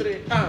3. Ah,